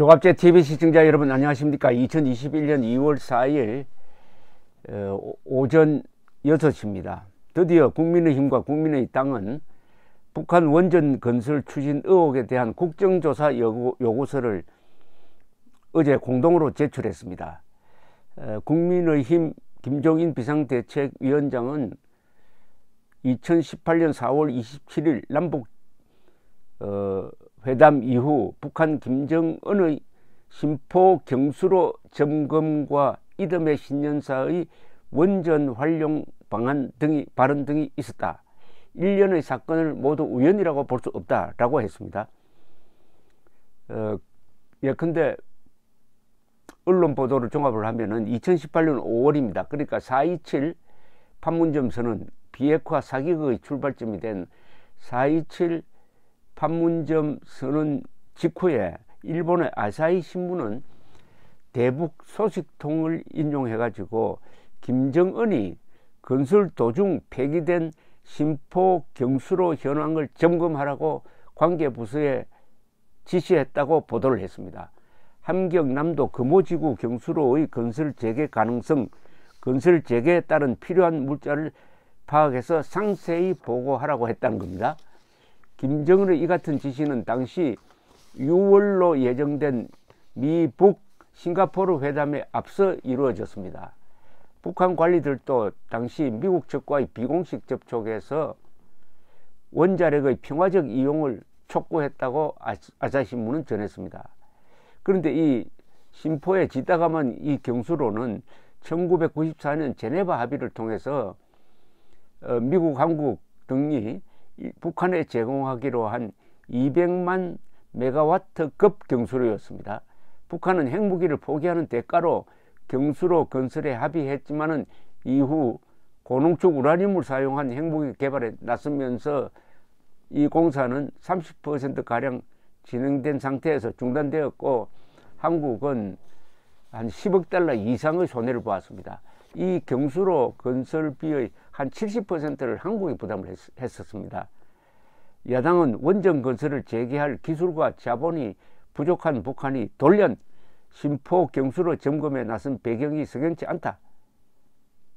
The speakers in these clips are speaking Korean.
조갑제 TV 시청자 여러분 안녕하십니까? 2021년 2월 4일 어, 오전 6시입니다. 드디어 국민의힘과 국민의 당은 북한 원전 건설 추진 의혹에 대한 국정조사 요구, 요구서를 어제 공동으로 제출했습니다. 어, 국민의힘 김종인 비상대책위원장은 2018년 4월 27일 남북 어, 회담 이후 북한 김정은의 심포 경수로 점검과 이듬해 신년사의 원전 활용 방안 등이 발언 등이 있었다. 일련의 사건을 모두 우연이라고 볼 수 없다라고 했습니다. 어, 예컨대 언론 보도를 종합을 하면은 2018년 5월입니다. 그러니까 427 판문점선은 비핵화 사기극의 출발점이 된 427 판문점 선언 직후에 일본의 아사히 신문은 대북 소식통을 인용해 가지고 김정은이 건설 도중 폐기된 심포 경수로 현황을 점검하라고 관계부서에 지시했다고 보도를 했습니다. 함경남도 금호지구 경수로의 건설 재개 가능성, 건설 재개에 따른 필요한 물자를 파악해서 상세히 보고하라고 했다는 겁니다. 김정은의 이 같은 지시는 당시 6월로 예정된 미북 싱가포르 회담에 앞서 이루어졌습니다. 북한 관리들도 당시 미국 측과의 비공식 접촉에서 원자력의 평화적 이용을 촉구했다고 아사신문은 전했습니다. 그런데 이 심포에 지다가만 이 경수로는 1994년 제네바 합의를 통해서 어, 미국, 한국 등이 북한에 제공하기로 한 200만 메가와트급 경수로였습니다. 북한은 핵무기를 포기하는 대가로 경수로 건설에 합의했지만은 이후 고농축 우라늄을 사용한 핵무기 개발에 나서면서 이 공사는 30%가량 진행된 상태에서 중단되었고 한국은 한 10억 달러 이상의 손해를 보았습니다. 이 경수로 건설비의 한 70%를 한국이 부담을 했, 했었습니다. 야당은 원전 건설을 재개할 기술과 자본이 부족한 북한이 돌연 심포 경수로 점검에 나선 배경이 석연치 않다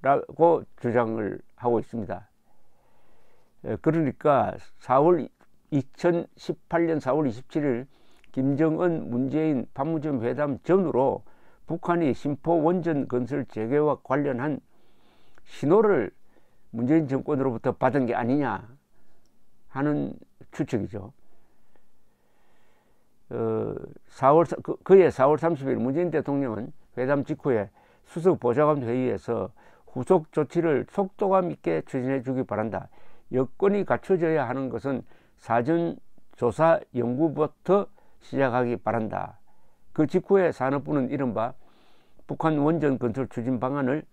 라고 주장을 하고 있습니다. 그러니까 4월 2018년 4월 27일 김정은 문재인 판문점 회담 전후로 북한이 심포 원전 건설 재개와 관련한 신호를 문재인 정권으로부터 받은 게 아니냐 하는 추측이죠. 어, 4월, 그, 그해 4월 30일 문재인 대통령은 회담 직후에 수석 보좌관 회의에서 후속 조치를 속도감 있게 추진해 주기 바란다. 여건이 갖춰져야 하는 것은 사전 조사 연구부터 시작하기 바란다. 그 직후에 산업부는 이른바 북한 원전 건설 추진 방안을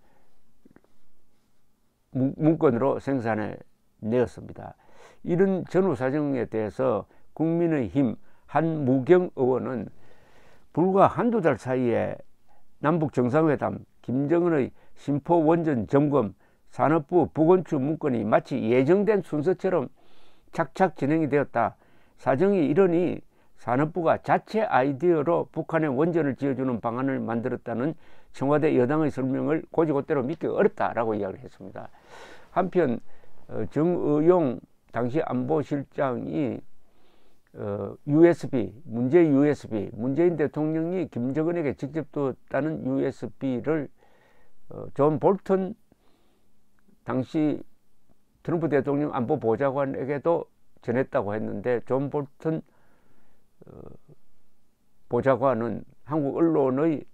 문건으로 생산해 내었습니다. 이런 전후 사정에 대해서 국민의힘 한무경 의원은 불과 한두 달 사이에 남북 정상회담, 김정은의 심포 원전 점검, 산업부 부건축 문건이 마치 예정된 순서처럼 착착 진행이 되었다. 사정이 이러니 산업부가 자체 아이디어로 북한의 원전을 지어주는 방안을 만들었다는 청와대 여당의 설명을 고지고대로 믿기 어렵다라고 이야기를 했습니다. 한편 어, 정의용 당시 안보실장이 어, USB, 문제 USB, 문재인 대통령이 김정은에게 직접 뒀다는 USB를 어, 존 볼턴 당시 트럼프 대통령 안보 보좌관에게도 전했다고 했는데 존 볼턴 어, 보좌관은 한국 언론의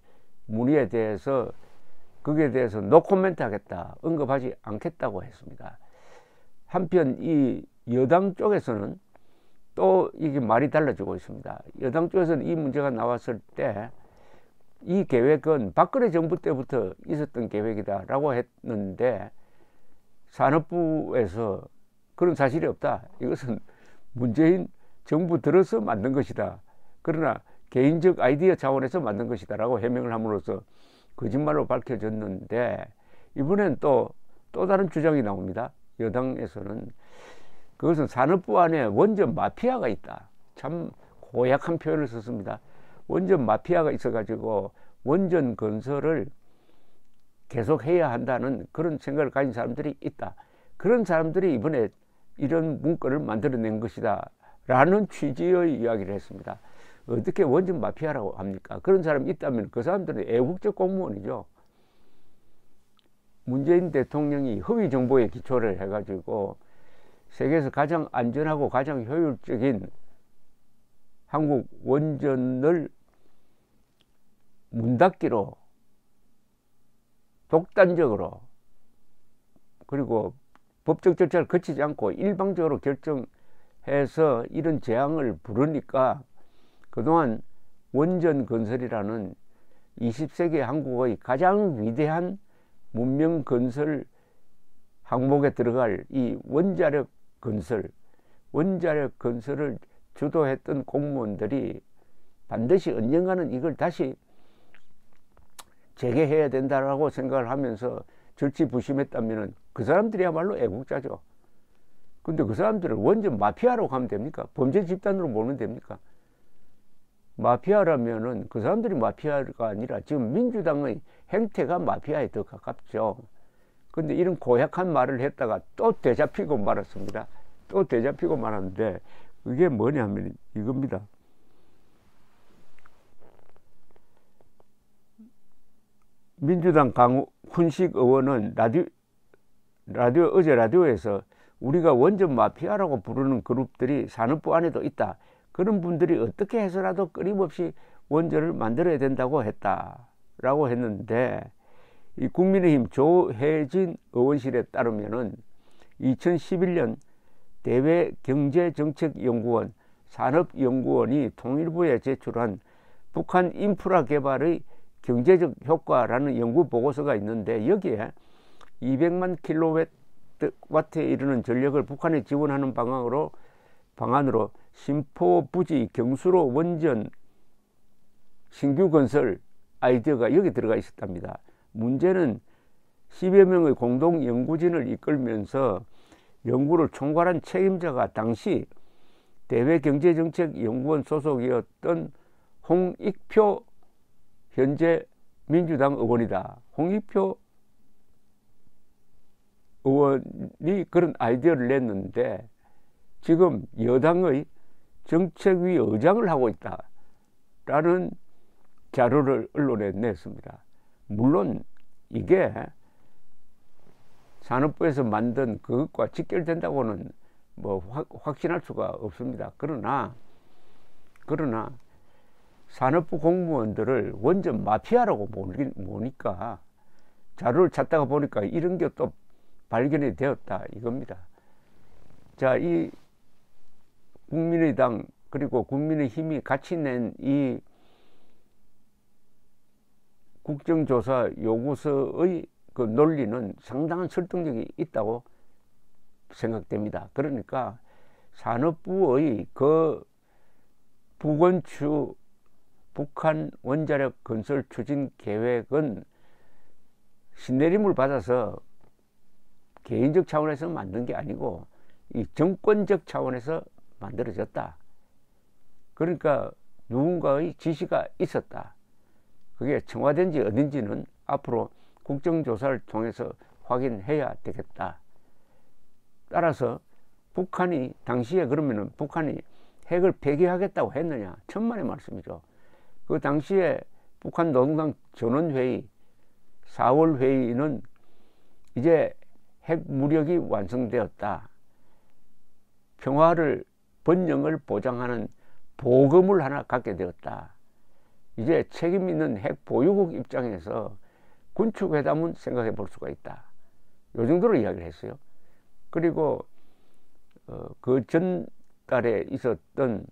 문의에 대해서 거기에 대해서 노코멘트 하겠다 언급하지 않겠다고 했습니다. 한편 이 여당 쪽에서는 또 이게 말이 달라지고 있습니다. 여당 쪽에서는 이 문제가 나왔을 때 이 계획은 박근혜 정부 때부터 있었던 계획이다라고 했는데 산업부에서 그런 사실이 없다. 이것은 문재인 정부 들어서 만든 것이다. 그러나 개인적 아이디어 차원에서 만든 것이다라고 해명을 함으로써 거짓말로 밝혀졌는데 이번엔 또 또 다른 주장이 나옵니다. 여당에서는 그것은 산업부 안에 원전 마피아가 있다. 참 고약한 표현을 썼습니다. 원전 마피아가 있어가지고 원전 건설을 계속 해야 한다는 그런 생각을 가진 사람들이 있다. 그런 사람들이 이번에 이런 문구를 만들어낸 것이다. 라는 취지의 이야기를 했습니다. 어떻게 원전 마피아라고 합니까? 그런 사람이 있다면 그 사람들은 애국적 공무원이죠. 문재인 대통령이 허위 정보에 기초를 해가지고 세계에서 가장 안전하고 가장 효율적인 한국 원전을 문 닫기로 독단적으로 그리고 법적 절차를 거치지 않고 일방적으로 결정해서 이런 재앙을 부르니까 그동안 원전 건설이라는 20세기 한국의 가장 위대한 문명 건설 항목에 들어갈 이 원자력 건설, 원자력 건설을 주도했던 공무원들이 반드시 언젠가는 이걸 다시 재개해야 된다라고 생각을 하면서 절치부심했다면 그 사람들이야말로 애국자죠. 근데 그 사람들을 원전 마피아라고 하면 됩니까? 범죄 집단으로 보면 됩니까? 마피아라면은 그 사람들이 마피아가 아니라 지금 민주당의 행태가 마피아에 더 가깝죠. 근데 이런 고약한 말을 했다가 또 되잡히고 말았습니다. 또 되잡히고 말았는데 그게 뭐냐면 이겁니다. 민주당 강 훈식 우 의원은 라디오, 라디오, 어제 라디오에서 우리가 원전 마피아라고 부르는 그룹들이 산업부 안에도 있다. 그런 분들이 어떻게 해서라도 끊임없이 원전을 만들어야 된다고 했다라고 했는데 이 국민의힘 조혜진 의원실에 따르면은 2011년 대외 경제정책연구원 산업연구원이 통일부에 제출한 북한 인프라 개발의 경제적 효과라는 연구 보고서가 있는데 여기에 200만 킬로와트에 이르는 전력을 북한에 지원하는 방향으로 방안으로 심포 부지 경수로 원전 신규 건설 아이디어가 여기 들어가 있었답니다. 문제는 10여 명의 공동 연구진을 이끌면서 연구를 총괄한 책임자가 당시 대외경제정책연구원 소속이었던 홍익표 현재 민주당 의원이다. 홍익표 의원이 그런 아이디어를 냈는데 지금 여당의 정책위 의장을 하고 있다라는 자료를 언론에 냈습니다. 물론 이게 산업부에서 만든 그것과 직결된다고는 뭐 확신할 수가 없습니다. 그러나 그러나 산업부 공무원들을 원전 마피아라고 보니까 자료를 찾다가 보니까 이런 게 또 발견이 되었다 이겁니다. 자, 이 국민의당 그리고 국민의힘이 같이 낸 이 국정조사 요구서의 그 논리는 상당한 설득력이 있다고 생각됩니다. 그러니까 산업부의 그 부건축 북한 원자력 건설 추진 계획은 신내림을 받아서 개인적 차원에서 만든 게 아니고 이 정권적 차원에서 만들어졌다. 그러니까 누군가의 지시가 있었다. 그게 청와대인지 어딘지는 앞으로 국정조사를 통해서 확인해야 되겠다. 따라서 북한이 당시에 그러면은 북한이 핵을 폐기하겠다고 했느냐 천만의 말씀이죠. 그 당시에 북한 노동당 전원회의 4월 회의는 이제 핵 무력이 완성되었다. 평화를 번영을 보장하는 보금을 하나 갖게 되었다. 이제 책임 있는 핵 보유국 입장에서 군축 회담은 생각해 볼 수가 있다. 요 정도로 이야기를 했어요. 그리고 어, 그 전달에 있었던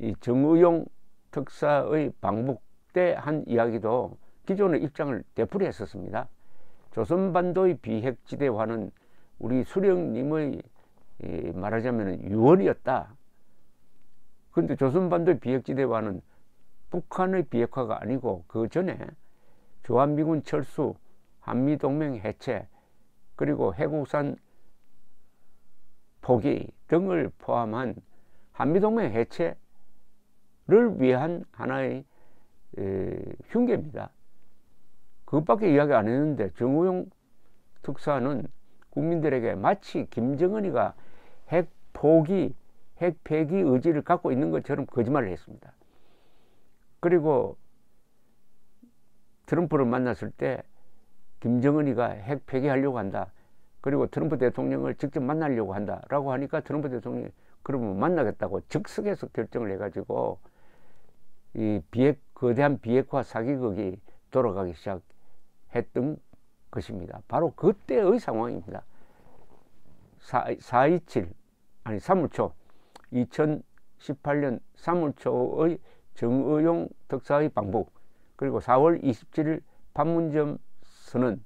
이 정의용 특사의 방북 때 한 이야기도 기존의 입장을 되풀이했었습니다. 조선반도의 비핵지대화는 우리 수령님의 말하자면 유언이었다. 그런데 조선반도의 비핵지대화는 북한의 비핵화가 아니고 그 전에 주한미군 철수, 한미동맹 해체, 그리고 해국산 포기 등을 포함한 한미동맹 해체 를 위한 하나의 에, 흉계입니다. 그것밖에 이야기 안 했는데 정우용 특사는 국민들에게 마치 김정은이가 핵 포기, 핵 폐기 의지를 갖고 있는 것처럼 거짓말을 했습니다. 그리고 트럼프를 만났을 때 김정은이가 핵 폐기하려고 한다. 그리고 트럼프 대통령을 직접 만나려고 한다라고 하니까 트럼프 대통령이 그러면 만나겠다고 즉석에서 결정을 해가지고 이 비핵 거대한 비핵화 사기극이 돌아가기 시작했던 것입니다. 바로 그때의 상황입니다. 4, 2 7 아니 3월 초 2018년 3월 초의 정의용 특사의 방북 그리고 4월 27일 판문점 선언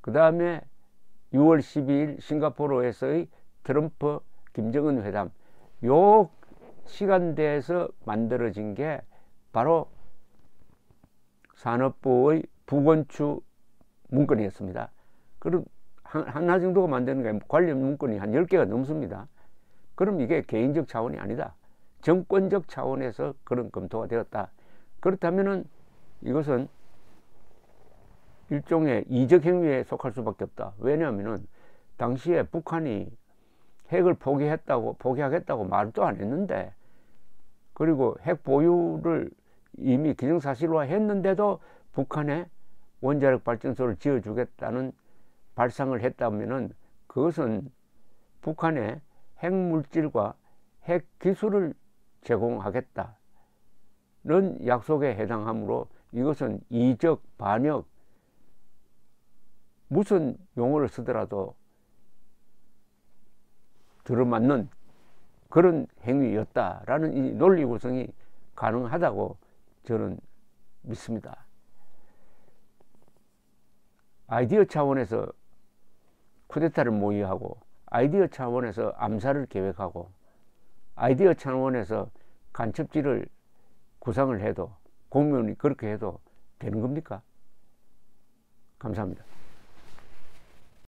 그 다음에 6월 12일 싱가포르에서의 트럼프 김정은 회담 요 시간대에서 만들어진 게 바로 산업부의 부건축 문건이었습니다. 그럼 하나 정도가 만드는 게 관련 문건이 한 10개가 넘습니다. 그럼 이게 개인적 차원이 아니다. 정권적 차원에서 그런 검토가 되었다. 그렇다면은 이것은 일종의 이적 행위에 속할 수밖에 없다. 왜냐하면은 당시에 북한이 핵을 포기했다고 포기하겠다고 말도 안 했는데 그리고 핵 보유를 이미 기정사실화 했는데도 북한에 원자력 발전소를 지어주겠다는 발상을 했다면은 그것은 북한에 핵물질과 핵 기술을 제공하겠다는 약속에 해당하므로 이것은 이적, 반역, 무슨 용어를 쓰더라도 들어맞는 그런 행위였다라는 이 논리 구성이 가능하다고 저는 믿습니다. 아이디어 차원에서 쿠데타를 모의하고 아이디어 차원에서 암살을 계획하고 아이디어 차원에서 간첩지를 구상을 해도 공무원이 그렇게 해도 되는 겁니까? 감사합니다.